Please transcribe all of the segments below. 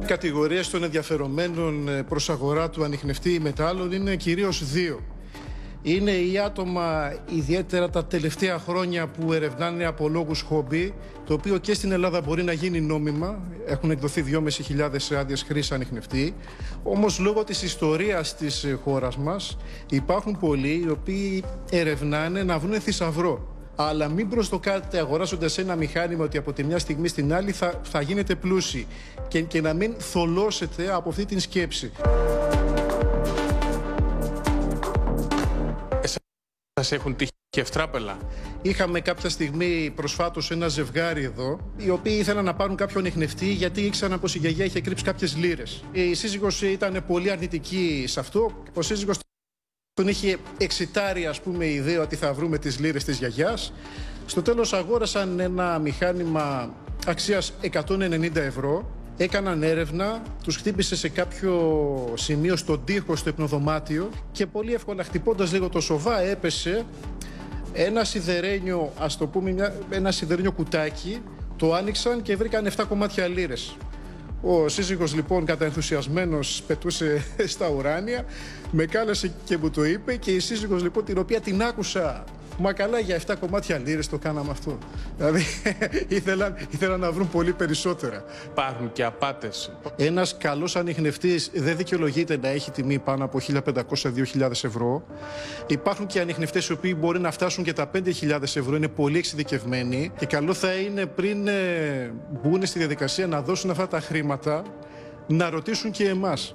Οι κατηγορίες των ενδιαφερομένων ε, προς αγορά του ανιχνευτή μετάλλων είναι κυρίως δύο. Είναι οι άτομα ιδιαίτερα τα τελευταία χρόνια που ερευνάνε από λόγους χόμπι, το οποίο και στην Ελλάδα μπορεί να γίνει νόμιμα. Έχουν εκδοθεί 2.500 άδειες χρήση ανιχνευτή. Όμως λόγω της ιστορίας της χώρας μας υπάρχουν πολλοί οι οποίοι ερευνάνε να βρουν θησαυρό αλλά μην προστοκάτε αγοράζοντας ένα μηχάνημα ότι από τη μια στιγμή στην άλλη θα, θα γίνετε πλούσιοι και, και να μην θολώσετε από αυτή την σκέψη. Σας έχουν τύχει και ευτράπελα. Είχαμε κάποια στιγμή προσφάτως ένα ζευγάρι εδώ, οι οποίοι ήθελαν να πάρουν κάποιον εχνευτή γιατί ήξεραν πως η γιαγιά είχε κρύψει κάποιες λίρε. Η σύζυγος ήταν πολύ αρνητική σε αυτό. Ο σύζυγος τον είχε εξητάρει ας πούμε η ιδέα ότι θα βρούμε τις λίρες της γιαγιάς. Στο τέλος αγόρασαν ένα μηχάνημα αξίας 190 ευρώ. Έκαναν έρευνα, τους χτύπησε σε κάποιο σημείο στον τοίχο στο υπνοδωμάτιο και πολύ εύκολα χτυπώντας λίγο το σοβά έπεσε ένα σιδερένιο, ας το πούμε, μια, ένα σιδερένιο κουτάκι, το άνοιξαν και βρήκαν 7 κομμάτια λίρες. Ο σύζυγος λοιπόν καταενθουσιασμένος πετούσε στα ουράνια, με κάλεσε και μου το είπε και η σύζυγος λοιπόν την οποία την άκουσα Μα καλά για 7 κομμάτια λίρες το κάναμε αυτό. Δηλαδή ήθελαν, ήθελαν να βρουν πολύ περισσότερα. Υπάρχουν και απάτες. Ένας καλός ανιχνευτής δεν δικαιολογείται να έχει τιμή πάνω από 1.500-2.000 ευρώ. Υπάρχουν και ανιχνευτές οι οποίοι μπορεί να φτάσουν και τα 5.000 ευρώ, είναι πολύ εξειδικευμένοι και καλό θα είναι πριν ε, μπουν στη διαδικασία να δώσουν αυτά τα χρήματα να ρωτήσουν και εμάς.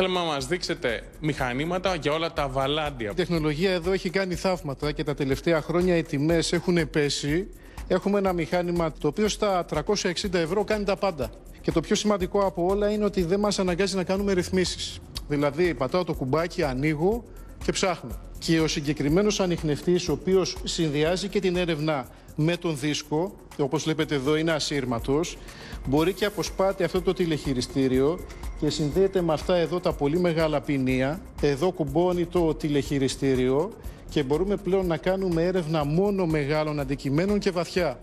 Θέλουμε να μας δείξετε μηχανήματα για όλα τα βαλάντια. Η τεχνολογία εδώ έχει κάνει θαύματα και τα τελευταία χρόνια οι τιμές έχουν πέσει. Έχουμε ένα μηχάνημα το οποίο στα 360 ευρώ κάνει τα πάντα. Και το πιο σημαντικό από όλα είναι ότι δεν μας αναγκάζει να κάνουμε ρυθμίσεις. Δηλαδή πατάω το κουμπάκι, ανοίγω και ψάχνω. Και ο συγκεκριμένος ανιχνευτής ο οποίος συνδυάζει και την έρευνα με τον δίσκο, όπως βλέπετε εδώ είναι ασύρματος, μπορεί και αποσπάται αυτό το τηλεχειριστήριο και συνδέεται με αυτά εδώ τα πολύ μεγάλα ποινία. Εδώ κουμπώνει το τηλεχειριστήριο και μπορούμε πλέον να κάνουμε έρευνα μόνο μεγάλων αντικειμένων και βαθιά.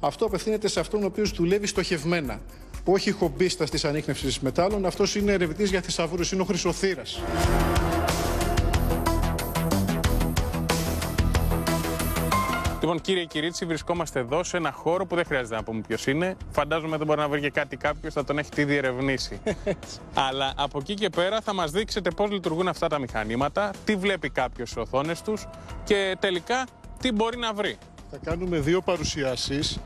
Αυτό απευθύνεται σε αυτόν ο οποίος δουλεύει στοχευμένα. Όχι χομπίστας της ανείχνευσης μετάλλων, αυτός είναι ερευνητής για θησαυρούς, είναι ο χρυσοθύρας. Λοιπόν, κύριε Κυρίτσι, βρισκόμαστε εδώ σε ένα χώρο που δεν χρειάζεται να πούμε ποιος είναι. Φαντάζομαι δεν μπορεί να βρει και κάτι κάποιος, θα τον έχετε ήδη ερευνήσει. Αλλά από εκεί και πέρα θα μας δείξετε πώς λειτουργούν αυτά τα μηχανήματα, τι βλέπει κάποιος στι οθόνες τους και τελικά τι μπορεί να βρει. Θα κάνουμε δύο παρουσιάσεις.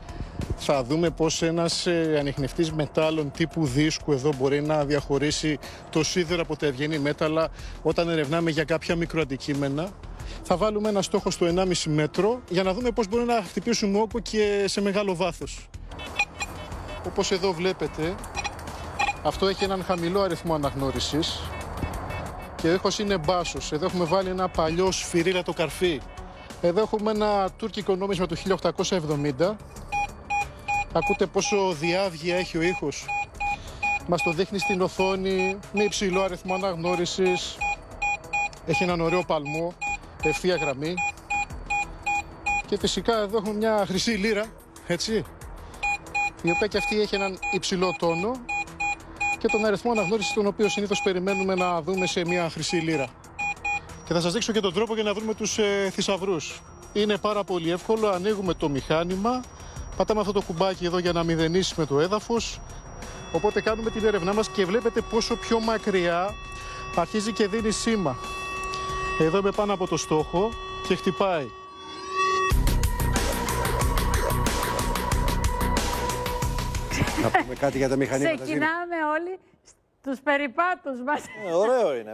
Θα δούμε πώς ένας ε, ανιχνευτής μετάλλων τύπου δίσκου εδώ μπορεί να διαχωρίσει το σίδερο από τα ευγενή μέταλλα όταν ερευνάμε για κάποια μικροαντικείμενα θα βάλουμε ένα στόχο στο 1,5 μέτρο για να δούμε πώς μπορεί να χτυπήσουμε όκο και σε μεγάλο βάθος. Όπως εδώ βλέπετε, αυτό έχει έναν χαμηλό αριθμό αναγνώρισης και ο είναι μπάσος. Εδώ έχουμε βάλει ένα παλιό σφυρίλατο καρφί. Εδώ έχουμε ένα τουρκικό νόμισμα του 1870. Ακούτε πόσο διάβγεια έχει ο ήχος. Μας το δείχνει στην οθόνη με υψηλό αριθμό αναγνώρισης. Έχει έναν ωραίο παλμό ευθεία γραμμή. Και φυσικά εδώ έχουμε μια χρυσή λίρα, έτσι, η οποία και αυτή έχει έναν υψηλό τόνο και τον αριθμό αναγνώρισης τον οποίο συνήθως περιμένουμε να δούμε σε μια χρυσή λίρα. Και θα σας δείξω και τον τρόπο για να βρούμε τους ε, θησαυρούς. Είναι πάρα πολύ εύκολο, ανοίγουμε το μηχάνημα, πατάμε αυτό το κουμπάκι εδώ για να μηδενίσουμε το έδαφος, οπότε κάνουμε την έρευνά μας και βλέπετε πόσο πιο μακριά αρχίζει και δίνει σήμα. Εδώ είμαι πάνω από το στόχο και χτυπάει. Να πούμε κάτι για τα μηχανήματα. Ξεκινάμε όλοι στους περιπάτους μας. Ε, ωραίο είναι.